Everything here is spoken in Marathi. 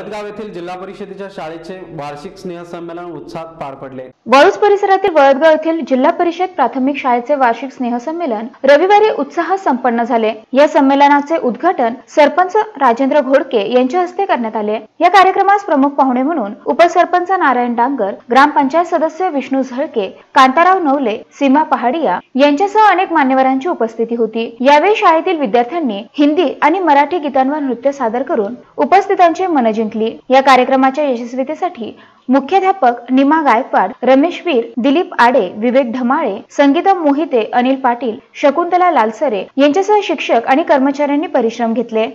वळदगाव येथील जिल्हा परिषदेच्या शाळेचे वार्षिक स्नेहसंमेलन उत्साहात पार पडले. वाळूज परिसरातील वळदगाव येथील जिल्हा परिषद प्राथमिक शाळेचे वार्षिक स्नेहसंमेलन रविवारी उत्साहात संपन्न झाले. या संमेलनाचे उद्घाटन सरपंच राजेंद्र घोडके यांच्या हस्ते करण्यात आले. या कार्यक्रमास प्रमुख पाहुणे म्हणून उपसरपंच नारायण डांगर ग्रामपंचायत सदस्य विष्णू झळके कांताराव नवले सीमा पहाडिया यांच्यासह अनेक मान्यवरांची उपस्थिती होती. यावेळी शाळेतील विद्यार्थ्यांनी हिंदी आणि मराठी गीतांवर नृत्य सादर करून उपस्थितांचे मन जिंकली. या कार्यक्रमाच्या यशस्वीतेसाठी मुख्याध्यापक निमा गायकवाड रमेश वीर दिलीप आडे विवेक ढमाळे संगीता मोहिते अनिल पाटील शकुंतला लालसरे यांच्यासह शिक्षक आणि कर्मचाऱ्यांनी परिश्रम घेतले.